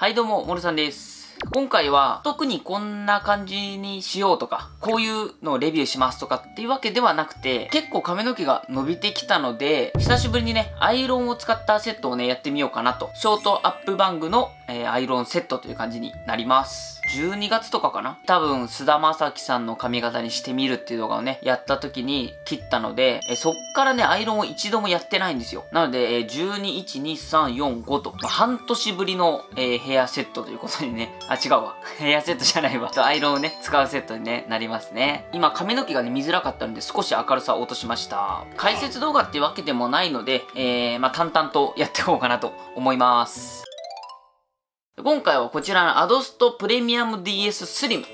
はいどうも、モルさんです。今回は特にこんな感じにしようとか、こういうのをレビューしますとかっていうわけではなくて、結構髪の毛が伸びてきたので、久しぶりにね、アイロンを使ったセットをね、やってみようかなと。ショートアップバングの、えーアイロンセットという感じになります。12月とかかな？多分、菅田将暉さんの髪型にしてみるっていう動画をね、やった時に切ったので、えそっからね、アイロンを一度もやってないんですよ。なので、え12、1、2、3、4、5と、ま半年ぶりの、えーヘアセットということにね、あ、違うわ。ヘアセットじゃないわ。アイロンをね、使うセットに、ね、なりますね。今、髪の毛がね、見づらかったので、少し明るさを落としました。解説動画ってわけでもないので、えー、まあ、淡々とやっていこうかなと思います。今回はこちらのアドストプレミアム DS スリム。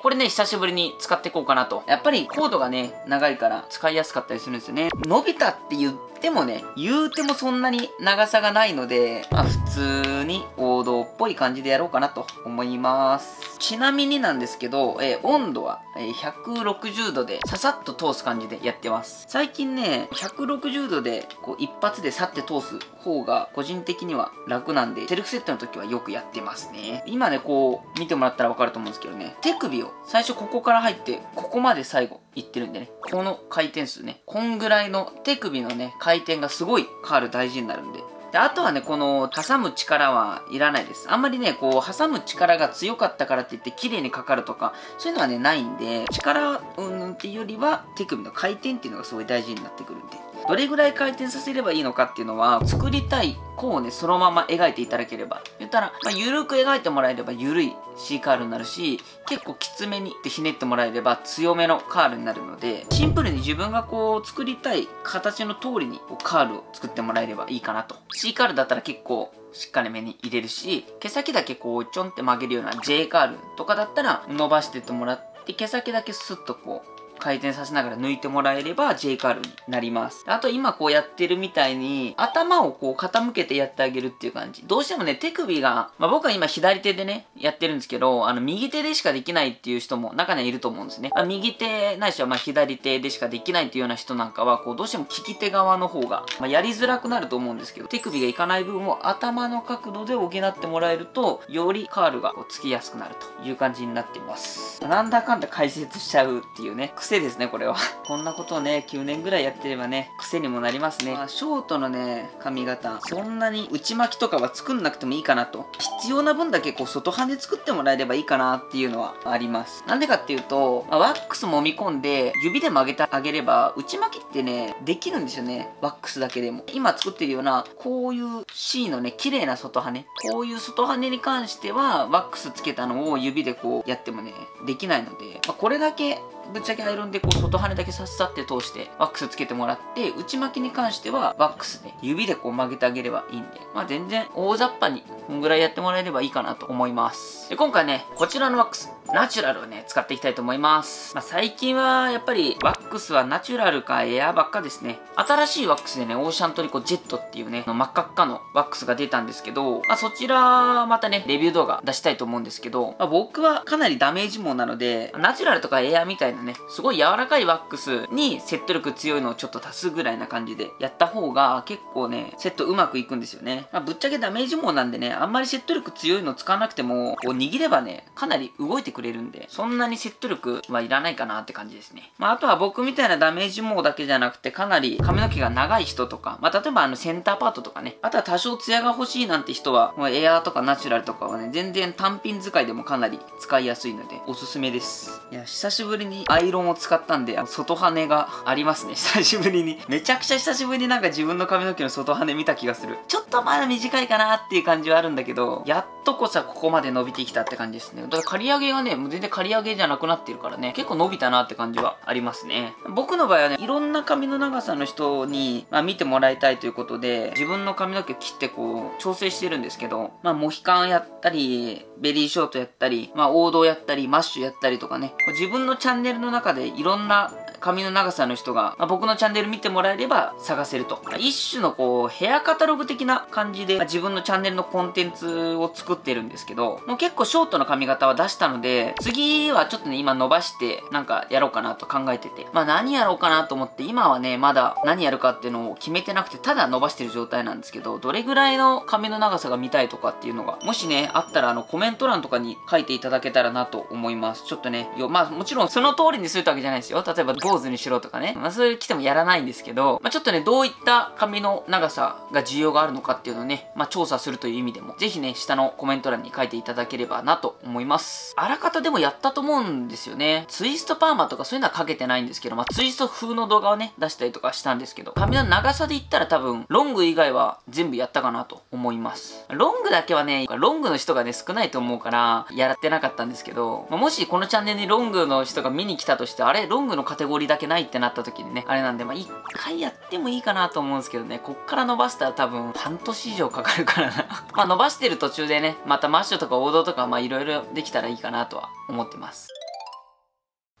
これね、久しぶりに使っていこうかなと。やっぱりコードがね、長いから使いやすかったりするんですよね。伸びたって言ってもね、言うてもそんなに長さがないので、まあ普通に王道っぽい感じでやろうかなと思います。ちなみになんですけど、えー温度は、160度でささっと通す感じでやってます。最近ね、160度でこう一発でさって通す方が個人的には楽なんで、セルフセットの時はよくやってますね。今ね、こう見てもらったらわかると思うんですけどね、手首を最初ここから入って、ここまで最後いってるんでね、この回転数ね、こんぐらいの手首のね、回転がすごいカール大事になるんで、で、あとはね、この、挟む力はいらないです。あんまりね、こう、挟む力が強かったからって言って、綺麗にかかるとか、そういうのはね、ないんで、力うんぬんっていうよりは、手首の回転っていうのがすごい大事になってくるんで。どれぐらい回転させればいいのかっていうのは、作りたい弧をね、そのまま描いていただければ。言ったら、まあ、緩く描いてもらえれば、緩い C カールになるし、結構きつめにってひねってもらえれば、強めのカールになるので、シンプルに自分がこう、作りたい形の通りにカールを作ってもらえればいいかなと。C カールだったら結構、しっかりめに入れるし、毛先だけこう、ちょんって曲げるような J カールとかだったら、伸ばしてってもらって、毛先だけスッとこう、回転させながら抜いてもらえれば J カールになります。あと今こうやってるみたいに頭をこう傾けてやってあげるっていう感じ。どうしてもね手首が、まあ、僕は今左手でねやってるんですけど、あの右手でしかできないっていう人も中にはいると思うんですね。まあ、右手ないしはま左手でしかできないっていうような人なんかはこうどうしても利き手側の方が、まあ、やりづらくなると思うんですけど手首がいかない部分を頭の角度で補ってもらえるとよりカールがこうつきやすくなるという感じになっています。なんだかんだ解説しちゃうっていうね癖ですねこれは。こんなことをね9年ぐらいやってればね癖にもなりますね。まあショートのね髪型そんなに内巻きとかは作んなくてもいいかなと必要な分だけこう外羽作ってもらえればいいかなっていうのはあります。なんでかっていうと、まあワックス揉み込んで指で曲げてあげれば内巻きってねできるんですよねワックスだけでも。今作ってるようなこういう C のね綺麗な外羽こういう外羽に関してはワックスつけたのを指でこうやってもねできないので、まあこれだけぶっちゃけアイロンでこう外羽だけさっさって通してワックスつけてもらって内巻きに関してはワックスで指でこう曲げてあげればいいんで。まあ全然大雑把にこんぐらいやってもらえればいいかなと思います。で今回ねこちらのワックスナチュラルをね使っていきたいと思います、まあ、最近はやっぱりワックスはナチュラルかエアばっかですね。新しいワックスでねオーシャントリコジェットっていうね真っ赤っかのワックスが出たんですけど、まあ、そちらまたねレビュー動画出したいと思うんですけど、まあ、僕はかなりダメージ網なのでナチュラルとかエアみたいなねすごい柔らかいワックスに説得力強いのをちょっと足すぐらいな感じでやった方が結構ねセットうまくいくんですよね、まあ、ぶっちゃけダメージ網なんでねあんまり説得力強いの使わなくてもこう握ればねかなり動いてくれるんでそんなに説得力はいらないかなって感じですね。まああとは僕みたいなダメージ網だけじゃなくてかなり髪の毛が長い人とかまあ例えばあのセンターパートとかねあとは多少ツヤが欲しいなんて人はもうエアーとかナチュラルとかはね全然単品使いでもかなり使いやすいのでおすすめです。いや久しぶりにアイロンを使ったんで外羽がありますね。久しぶりに。めちゃくちゃ久しぶりになんか自分の髪の毛の外羽見た気がする。ちょっとまだ短いかなっていう感じはあるんだけどやっとこさここまで伸びてきたって感じですね。だから刈り上げがねもう全然刈り上げじゃなくなってるからね。結構伸びたなって感じはありますね。僕の場合はねいろんな髪の長さの人に、まあ、見てもらいたいということで自分の髪の毛切ってこう調整してるんですけどまあモヒカンやったりベリーショートやったりまあ王道やったりマッシュやったりとかね。自分のチャンネルの中でいろんな髪の長さの人が、まあ、僕のチャンネル見てもらえれば探せると。一種のこう、ヘアカタログ的な感じで、まあ、自分のチャンネルのコンテンツを作ってるんですけど、もう結構ショートの髪型は出したので、次はちょっとね、今伸ばして、なんかやろうかなと考えてて。まあ何やろうかなと思って、今はね、まだ何やるかっていうのを決めてなくて、ただ伸ばしてる状態なんですけど、どれぐらいの髪の長さが見たいとかっていうのが、もしね、あったらあのコメント欄とかに書いていただけたらなと思います。ちょっとね、よまあもちろんその通りにするってわけじゃないですよ。例えば坊主にしろとかね。まあそれ来てもやらないんですけど、まあちょっとね、どういった髪の長さが需要があるのかっていうのをね、まあ調査するという意味でも、ぜひね、下のコメント欄に書いていただければなと思います。あらかたでもやったと思うんですよね。ツイストパーマとかそういうのはかけてないんですけど、まあツイスト風の動画をね、出したりとかしたんですけど、髪の長さで言ったら多分、ロング以外は全部やったかなと思います。ロングだけはね、ロングの人がね、少ないと思うから、やってなかったんですけど、まあ、もしこのチャンネルにロングの人が見に来たとして、あれ、ロングのカテゴリーだけないってなった時にね、あれなんで、まあ一回やってもいいかなと思うんですけどね、こっから伸ばしたら多分、半年以上かかるからな ま伸ばしてる途中でね、またマッシュとか王道とか、まあいろいろできたらいいかなとは思ってます。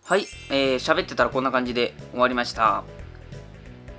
はい、えー、喋ってたらこんな感じで終わりました。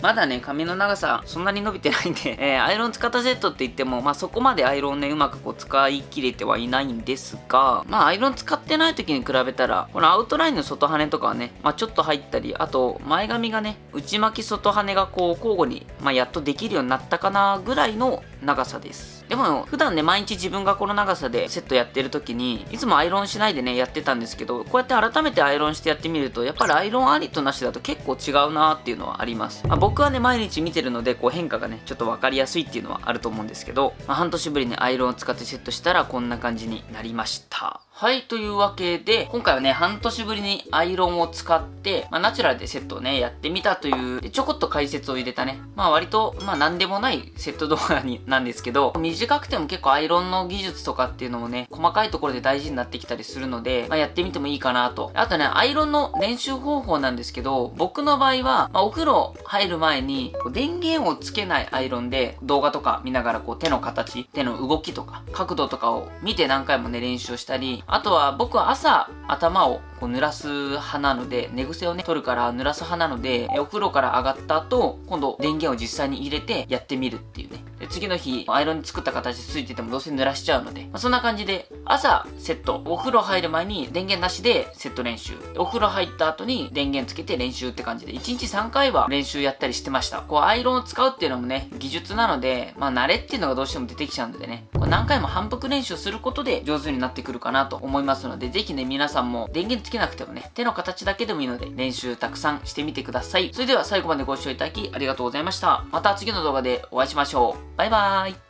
まだね、髪の長さそんなに伸びてないんで、えー、アイロン使ったセットって言っても、まあそこまでアイロンね、うまくこう使い切れてはいないんですが、まあアイロン使ってない時に比べたら、このアウトラインの外羽とかはね、まあちょっと入ったり、あと前髪がね、内巻き外羽がこう交互に、まあやっとできるようになったかなぐらいの長さです。でも普段ね毎日自分がこの長さでセットやってる時にいつもアイロンしないでねやってたんですけどこうやって改めてアイロンしてやってみるとやっぱりアイロンありとなしだと結構違うなっていうのはあります、まあ、僕はね毎日見てるのでこう変化がねちょっと分かりやすいっていうのはあると思うんですけど、まあ、半年ぶりにアイロンを使ってセットしたらこんな感じになりましたはい、というわけで、今回はね、半年ぶりにアイロンを使って、まあ、ナチュラルでセットをね、やってみたという、ちょこっと解説を入れたね、まあ割と、まあなんでもないセット動画になんですけど、短くても結構アイロンの技術とかっていうのもね、細かいところで大事になってきたりするので、まあやってみてもいいかなと。あとね、アイロンの練習方法なんですけど、僕の場合は、まあ、お風呂入る前に、電源をつけないアイロンで、動画とか見ながらこう手の形、手の動きとか、角度とかを見て何回もね、練習をしたり、あとは僕は朝頭をこう濡らす派なので、寝癖をね、取るから濡らす派なので、お風呂から上がった後、今度電源を実際に入れてやってみるっていうね。で次の日、アイロンに作った形ついててもどうせ濡らしちゃうので、まあ、そんな感じで、朝セット、お風呂入る前に電源なしでセット練習。お風呂入った後に電源つけて練習って感じで、1日3回は練習やったりしてました。こうアイロンを使うっていうのもね、技術なので、まあ慣れっていうのがどうしても出てきちゃうのでね、こう何回も反復練習することで上手になってくるかなと思いますので、ぜひね、皆さんも電源つけなくてもね、手の形だけでもいいので練習たくさんしてみてください。それでは最後までご視聴いただきありがとうございました。また次の動画でお会いしましょう。バイバーイ。